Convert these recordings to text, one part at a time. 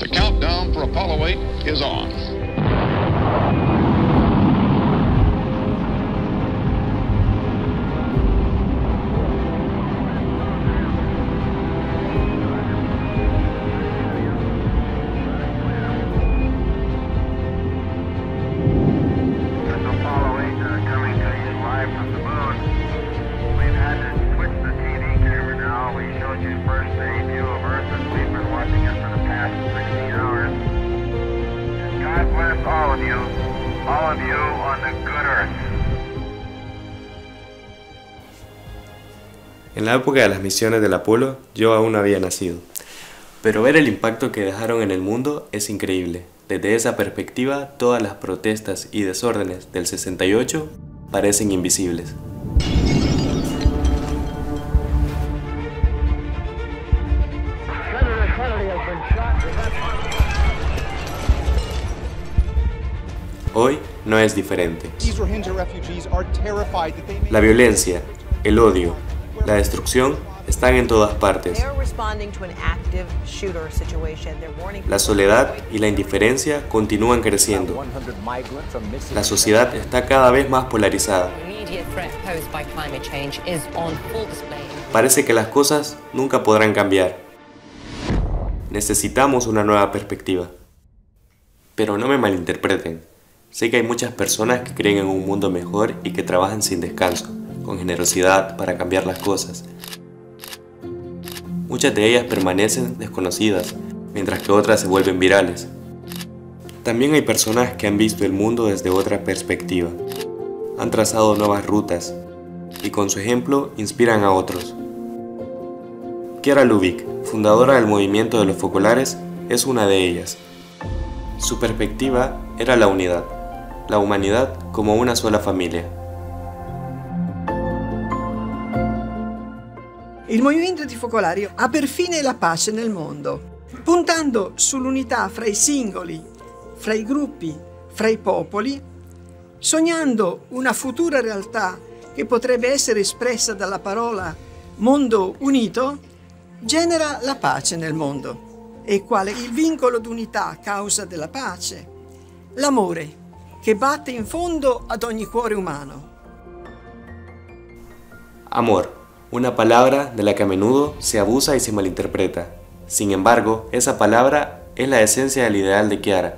The countdown for Apollo 8 is on. En la época de las misiones del Apolo, yo aún no había nacido. Pero ver el impacto que dejaron en el mundo es increíble. Desde esa perspectiva, todas las protestas y desórdenes del 68 parecen invisibles. Hoy no es diferente. La violencia, el odio, la destrucción están en todas partes. La soledad y la indiferencia continúan creciendo. La sociedad está cada vez más polarizada. Parece que las cosas nunca podrán cambiar. Necesitamos una nueva perspectiva. Pero no me malinterpreten. Sé que hay muchas personas que creen en un mundo mejor y que trabajan sin descanso, con generosidad para cambiar las cosas. Muchas de ellas permanecen desconocidas, mientras que otras se vuelven virales. También hay personas que han visto el mundo desde otra perspectiva. Han trazado nuevas rutas y con su ejemplo inspiran a otros. Kiara Lubick, fundadora del movimiento de los focolares, es una de ellas. Su perspectiva era la unidad, la humanidad como una sola familia. Il movimento di focolari ha per fine la pace nel mondo, puntando sull'unità fra i singoli, fra i gruppi, fra i popoli, sognando una futura realtà che potrebbe essere espressa dalla parola mondo unito, genera la pace nel mondo. E quale il vincolo d'unità causa della pace? L'amore che batte in fondo ad ogni cuore umano. Amor, una palabra de la que a menudo se abusa y se malinterpreta. Sin embargo, esa palabra es la esencia del ideal de Kiara.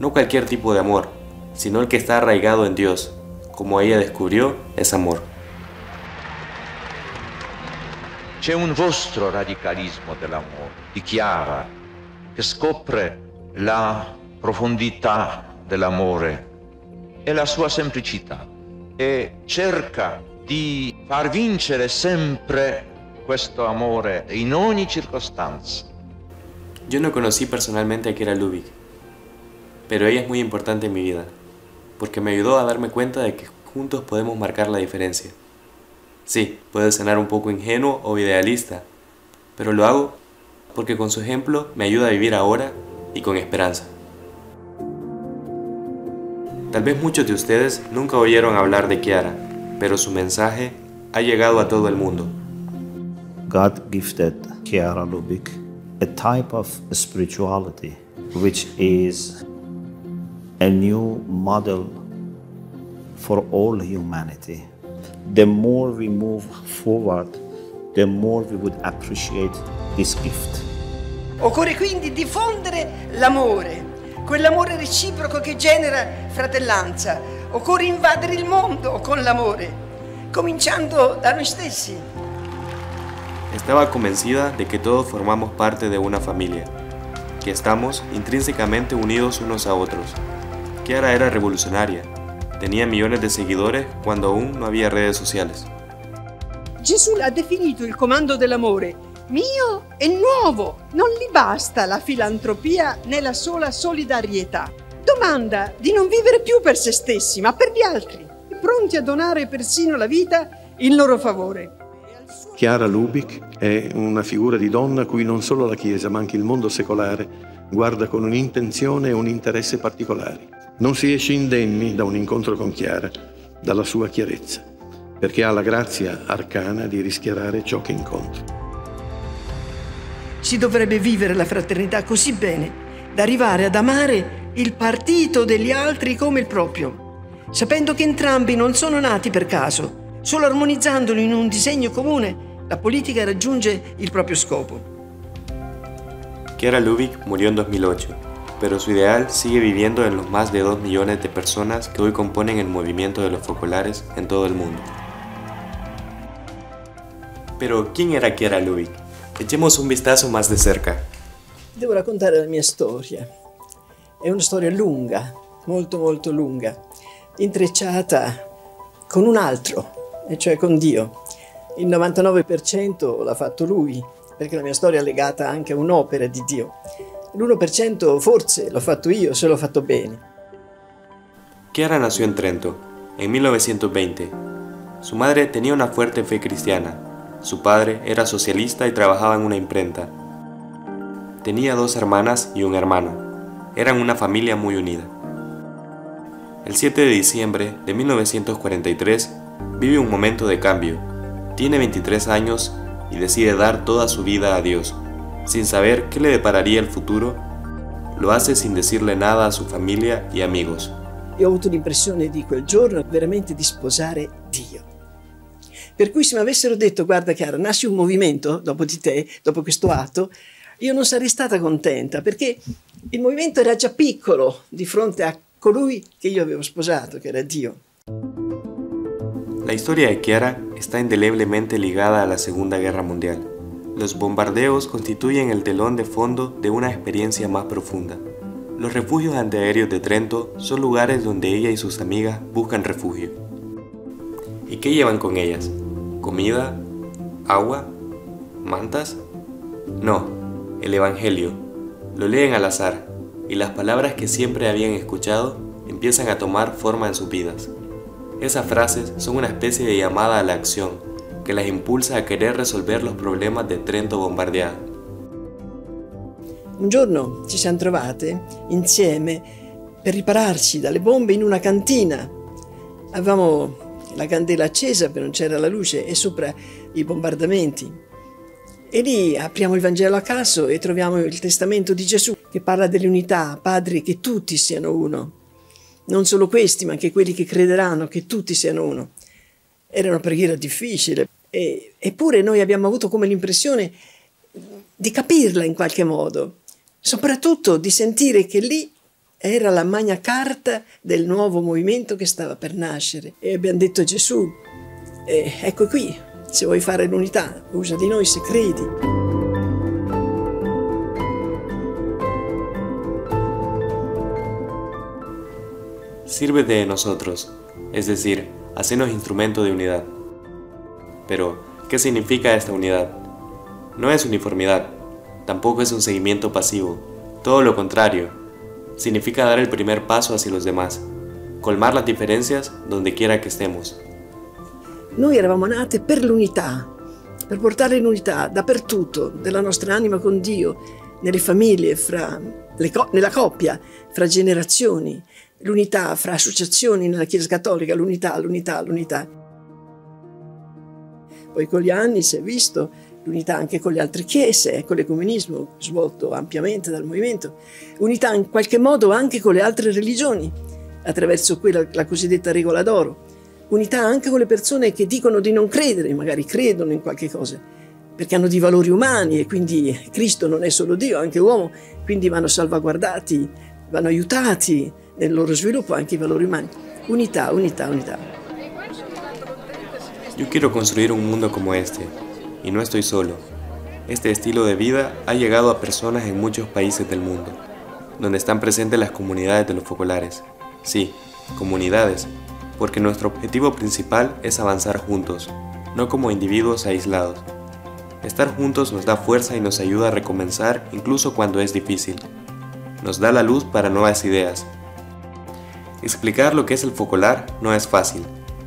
No cualquier tipo de amor, sino el que está arraigado en Dios. Como ella descubrió, es amor. C'è un vostro radicalismo dell'amore, di Chiara, che scopre la profondità dell'amore e la sua semplicità e cerca di far vincere sempre questo amore in ogni circostanza. Yo no conocí personalmente a Kiara Lubick, pero ella es muy importante en mi vida, porque me ayudó a darme cuenta de que juntos podemos marcar la diferencia. Sí, puede sonar un poco ingenuo o idealista, pero lo hago porque con su ejemplo me ayuda a vivir ahora y con esperanza. Tal vez muchos de ustedes nunca oyeron hablar de Kiara, pero su mensaje ha llegado a todo el mundo. God gifted Kiara Lubick a type of spirituality which is a new model for all humanity. The more we move forward, the more we would appreciate this gift. Occorre quindi diffondere l'amore, quell'amore reciproco che genera fratellanza. Occorre invadere il mondo con l'amore, cominciando da noi stessi. Estaba convencida de que todos formamos parte de una familia, que estamos intrínsecamente unidos unos a otros. Kiara era revolucionaria, tenía millones de seguidores cuando aún no había redes sociales. Gesù ha definito il comando dell'amore mio e nuovo. Non gli basta la filantropia né la sola solidarietà. Domanda di non vivere più per se stessi, ma per gli altri, pronti a donare persino la vita in loro favore. Chiara Lubick è una figura di donna a cui non solo la Chiesa, ma anche il mondo secolare guarda con un'intenzione e un interesse particolari. Non si esce indenni da un incontro con Chiara, dalla sua chiarezza, perché ha la grazia arcana di rischiarare ciò che incontra. Si dovrebbe vivere la fraternità così bene da arrivare ad amare il partito degli altri come il proprio, sapendo che entrambi non sono nati per caso, solo armonizzandoli in un disegno comune, la politica raggiunge il proprio scopo. Kiara Lubick murió en 2008, pero su ideal sigue viviendo en los más de 2 millones de personas que hoy componen el movimiento de los focolares en todo el mundo. Pero, ¿quién era Kiara Lubick? Echemos un vistazo más de cerca. Devo raccontare la mia storia. È una storia lunga, molto molto lunga, intrecciata con un altro, e cioè con Dio. Il 99% l'ha fatto lui, perché la mia storia è legata anche a un'opera di Dio. L'1% forse l'ho fatto io, se l'ho fatto bene. Chiara nació en Trento, en 1920. Su madre tenía una fuerte fe cristiana. Su padre era socialista y trabajaba en una imprenta. Tenía dos hermanas y un hermano. Eran una familia muy unida. El 7 de diciembre de 1943 vive un momento de cambio. Tiene 23 años y decide dar toda su vida a Dios. Sin saber qué le depararía el futuro, lo hace sin decirle nada a su familia y amigos. Ho avuto l'impressione di quel giorno veramente di sposare Dio. Per cui se mi avessero detto, guarda Chiara, nasce un movimento dopo di te, dopo questo atto, io non sarei stata contenta perché il movimento era già piccolo di fronte a colui che io avevo sposato, che era Dio. La historia de Chiara está indeleblemente ligada a la Segunda Guerra Mundial. Los bombardeos constituyen el telón de fondo de una experiencia más profunda. Los refugios antiaéreos de Trento son lugares donde ella y sus amigas buscan refugio. ¿Y qué llevan con ellas? ¿Comida? ¿Agua? ¿Mantas? No, el Evangelio. Lo leen al azar y las palabras que siempre habían escuchado empiezan a tomar forma en sus vidas. Esas frases son una especie de llamada a la acción que las impulsa a querer resolver los problemas de Trento bombardeado. Un giorno ci siamo trovate insieme per ripararci dalle bombe in una cantina. Avevamo la candela accesa perché non c'era la luce e sopra i bombardamenti. E lì apriamo il Vangelo a caso e troviamo il testamento di Gesù che parla dell'unità, padri che tutti siano uno. Non solo questi, ma anche quelli che crederanno che tutti siano uno. Era una preghiera difficile, e, eppure noi abbiamo avuto come l'impressione di capirla in qualche modo, soprattutto di sentire che lì era la magna carta del nuovo movimento che stava per nascere. E abbiamo detto a Gesù, eh, ecco qui, se vuoi fare l'unità, usa di noi se credi. Sirve de nosotros, es decir, hacernos instrumento de unidad. Pero, ¿qué significa esta unidad? No es uniformidad, tampoco es un seguimiento pasivo, todo lo contrario, significa dar el primer paso hacia los demás, colmar las diferencias donde quiera che estemos. Noi eravamo nate per l'unità, per portare l'unità dappertutto della nostra anima con Dio, nelle famiglie, co- nella coppia, fra generazioni, l'unità fra associazioni nella Chiesa Cattolica, l'unità, l'unità, l'unità. Poi con gli anni si è visto l'unità anche con le altre chiese, con l'ecumenismo svolto ampiamente dal movimento, unità in qualche modo anche con le altre religioni, attraverso quella, la cosiddetta regola d'oro, unità anche con le persone che dicono di non credere, magari credono in qualche cosa, perché hanno dei valori umani e quindi Cristo non è solo Dio, anche uomo, quindi vanno salvaguardati, vanno aiutati nel loro sviluppo anche i valori umani. Unità, unità, unità. Yo quiero construir un mundo como este, y no estoy solo. Este estilo de vida ha llegado a personas en muchos países del mundo, donde están presentes las comunidades de los focolares. Sí, comunidades, porque nuestro objetivo principal es avanzar juntos, no como individuos aislados. Estar juntos nos da fuerza y nos ayuda a recomenzar incluso cuando es difícil. Nos da la luz para nuevas ideas. Explicar lo que es el focolar no es fácil,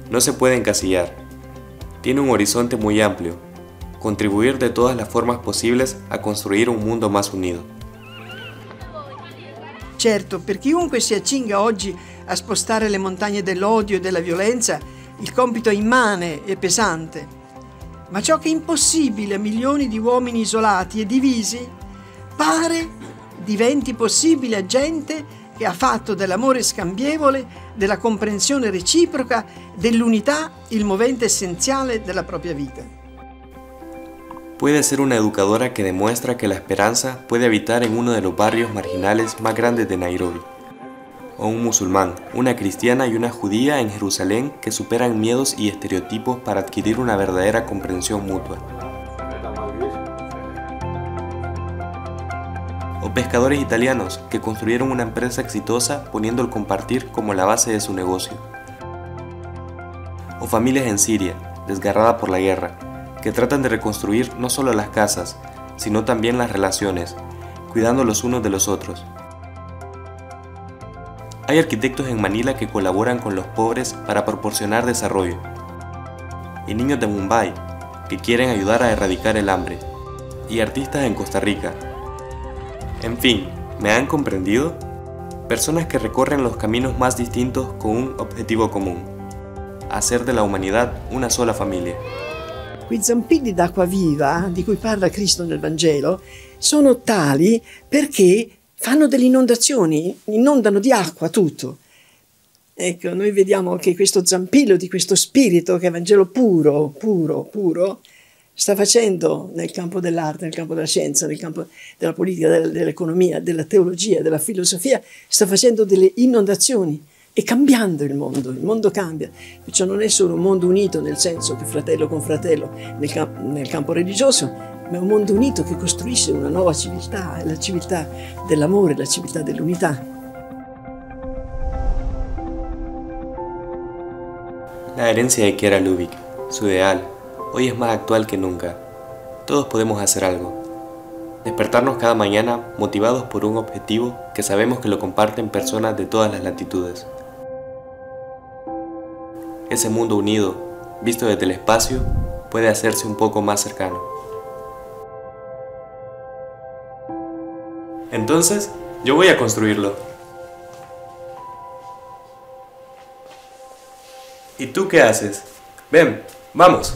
no se puede encasillar. Tiene un horizonte muy amplio, contribuir de todas las formas posibles a construir un mundo más unido. Certo, per chiunque si accinga oggi a spostare le montagne dell'odio e della violenza, il compito è immane e pesante. Ma ciò che è impossibile a milioni di uomini isolati e divisi, pare diventi possibile a gente che ha fatto dell'amore scambievole, della comprensione reciproca, dell'unità il movente essenziale della propria vita. Puede ser una educadora que demuestra que la esperanza puede habitar en uno de los barrios marginales más grandes de Nairobi. O un musulmán, una cristiana y una judía en Jerusalén que superan miedos y estereotipos para adquirir una verdadera comprensión mutua. O pescadores italianos que construyeron una empresa exitosa poniendo el compartir como la base de su negocio. O familias en Siria, desgarrada por la guerra, que tratan de reconstruir no solo las casas, sino también las relaciones, cuidando los unos de los otros. Hay arquitectos en Manila que colaboran con los pobres para proporcionar desarrollo. Y niños de Mumbai que quieren ayudar a erradicar el hambre. Y artistas en Costa Rica. En fin, ¿me han comprendido? Personas que recorren los caminos más distintos con un objetivo común. Hacer de la humanidad una sola familia. Quei zampilli d'acqua viva di cui parla Cristo nel Vangelo sono tali perché fanno delle inondazioni, inondano di acqua tutto. Ecco, noi vediamo che questo zampillo di questo spirito, che è Vangelo puro, puro, puro, sta facendo nel campo dell'arte, nel campo della scienza, nel campo della politica, dell'economia, della teologia, della filosofia, sta facendo delle inondazioni e cambiando il mondo, il mondo cambia, perciò non è solo un mondo unito nel senso che fratello con fratello nel, camp- nel campo religioso, ma è un mondo unito che costruisce una nuova civiltà, la civiltà dell'amore, la civiltà dell'unità. La herencia de Kiara Lubick, su ideal, hoy es más actual que nunca. Todos podemos hacer algo. Despertarnos cada mañana motivados por un objetivo que sabemos que lo comparten personas de todas las latitudes ese mundo unido, visto desde el espacio, puede hacerse un poco más cercano. Entonces, yo voy a construirlo. ¿Y tú qué haces? Ven, vamos.